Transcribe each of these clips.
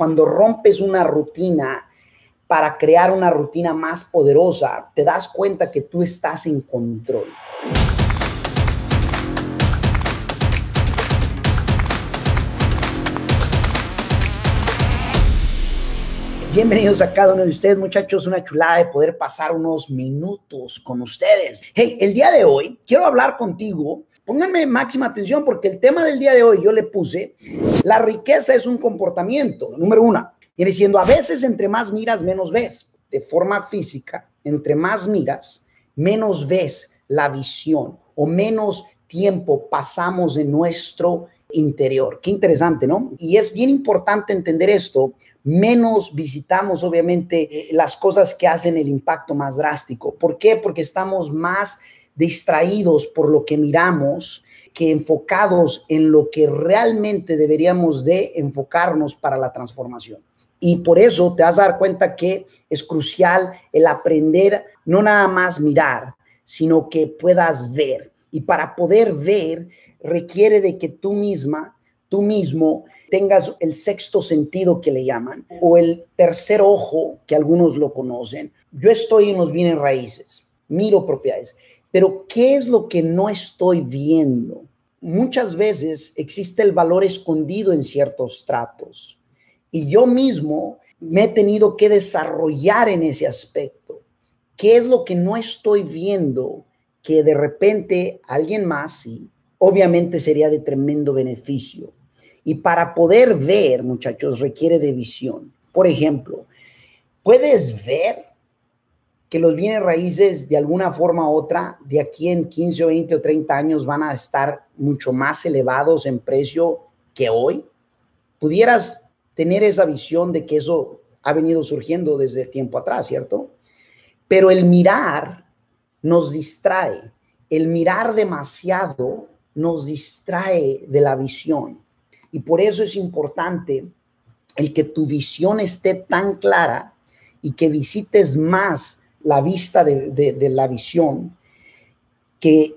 Cuando rompes una rutina para crear una rutina más poderosa, te das cuenta que tú estás en control. Bienvenidos a cada uno de ustedes, muchachos. Una chulada de poder pasar unos minutos con ustedes. Hey, el día de hoy quiero hablar contigo Pónganme máxima atención porque el tema del día de hoy yo le puse, la riqueza es un comportamiento. Número uno, viene siendo a veces entre más miras, menos ves. De forma física, entre más miras, menos ves la visión o menos tiempo pasamos en nuestro interior. Qué interesante, ¿no? Y es bien importante entender esto. Menos visitamos, obviamente, las cosas que hacen el impacto más drástico. ¿Por qué? Porque estamos más distraídos por lo que miramos que enfocados en lo que realmente deberíamos de enfocarnos para la transformación. Y por eso te vas a dar cuenta que es crucial el aprender no nada más mirar, sino que puedas ver. Y para poder ver requiere de que tú misma, tú mismo, tengas el sexto sentido que le llaman, o el tercer ojo que algunos lo conocen. Yo estoy en los bienes raíces, miro propiedades. Pero ¿qué es lo que no estoy viendo? Muchas veces existe el valor escondido en ciertos tratos y yo mismo me he tenido que desarrollar en ese aspecto. ¿Qué es lo que no estoy viendo que de repente alguien más sí? Obviamente sería de tremendo beneficio. Y para poder ver, muchachos, requiere de visión. Por ejemplo, puedes ver que los bienes raíces de alguna forma u otra de aquí en 15 o 20 o 30 años van a estar mucho más elevados en precio que hoy? ¿Pudieras tener esa visión de que eso ha venido surgiendo desde tiempo atrás, ¿cierto? Pero el mirar nos distrae. El mirar demasiado nos distrae de la visión. Y por eso es importante el que tu visión esté tan clara y que visites más la vista de, la visión que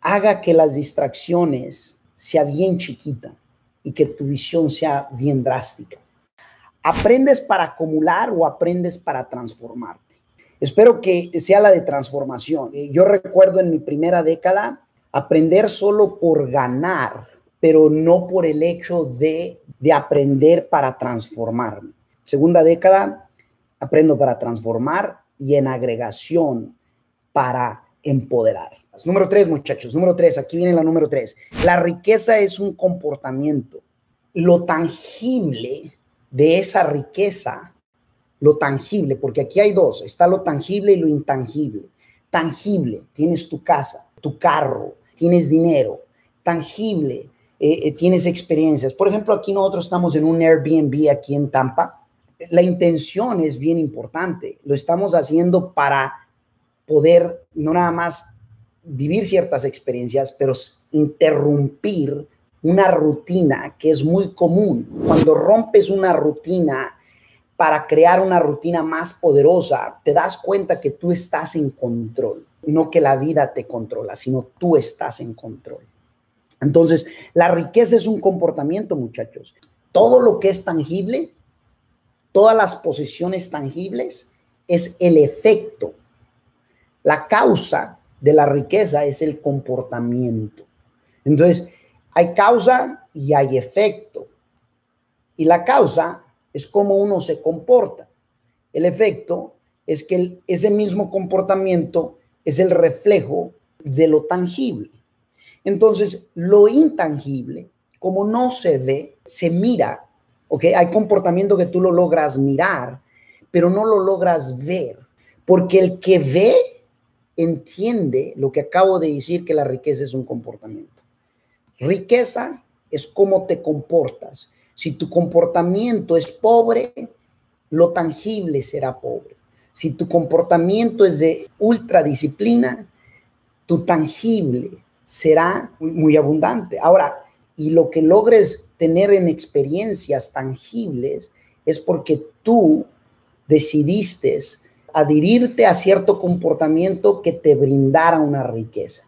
haga que las distracciones sea bien chiquita y que tu visión sea bien drástica. ¿Aprendes para acumular o aprendes para transformarte? Espero que sea la de transformación. Eh, yo recuerdo en mi primera década aprender solo por ganar, pero no por el hecho de, de aprender para transformarme. Segunda década, aprendo para transformar y en agregación para empoderar. Número tres, muchachos. Número tres, aquí viene la número tres. La riqueza es un comportamiento. Lo tangible de esa riqueza, lo tangible, porque aquí hay dos, está lo tangible y lo intangible. Tangible, tienes tu casa, tu carro, tienes dinero. Tangible, eh, eh, tienes experiencias. Por ejemplo, aquí nosotros estamos en un Airbnb aquí en Tampa la intención es bien importante. Lo estamos haciendo para poder no nada más vivir ciertas experiencias, pero interrumpir una rutina que es muy común. Cuando rompes una rutina para crear una rutina más poderosa, te das cuenta que tú estás en control, no que la vida te controla, sino tú estás en control. Entonces, la riqueza es un comportamiento, muchachos. Todo lo que es tangible todas las posiciones tangibles es el efecto. La causa de la riqueza es el comportamiento. Entonces, hay causa y hay efecto. Y la causa es cómo uno se comporta. El efecto es que ese mismo comportamiento es el reflejo de lo tangible. Entonces, lo intangible, como no se ve, se mira ¿ok? Hay comportamiento que tú lo logras mirar, pero no lo logras ver, porque el que ve entiende lo que acabo de decir, que la riqueza es un comportamiento. Riqueza es cómo te comportas. Si tu comportamiento es pobre, lo tangible será pobre. Si tu comportamiento es de ultradisciplina, tu tangible será muy, muy abundante. Ahora, y lo que logres tener en experiencias tangibles es porque tú decidiste adherirte a cierto comportamiento que te brindara una riqueza.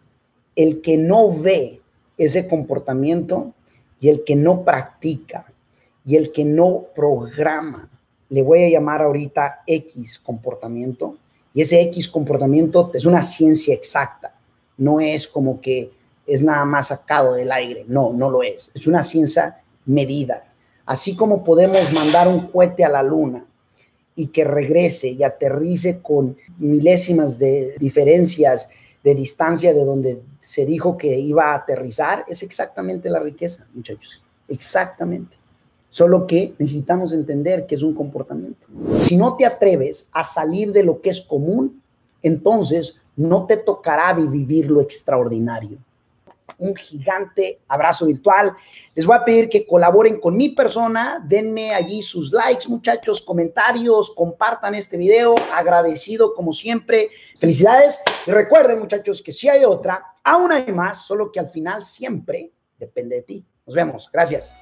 El que no ve ese comportamiento y el que no practica y el que no programa. Le voy a llamar ahorita X comportamiento y ese X comportamiento es una ciencia exacta, no es como que es nada más sacado del aire, no, no lo es, es una ciencia medida. Así como podemos mandar un cohete a la luna y que regrese y aterrice con milésimas de diferencias de distancia de donde se dijo que iba a aterrizar, es exactamente la riqueza, muchachos. Exactamente. Solo que necesitamos entender que es un comportamiento. Si no te atreves a salir de lo que es común, entonces no te tocará vivir lo extraordinario un gigante abrazo virtual. Les voy a pedir que colaboren con mi persona, denme allí sus likes, muchachos, comentarios, compartan este video, agradecido como siempre. Felicidades y recuerden, muchachos, que si hay otra, aún hay más, solo que al final siempre depende de ti. Nos vemos. Gracias.